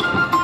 you.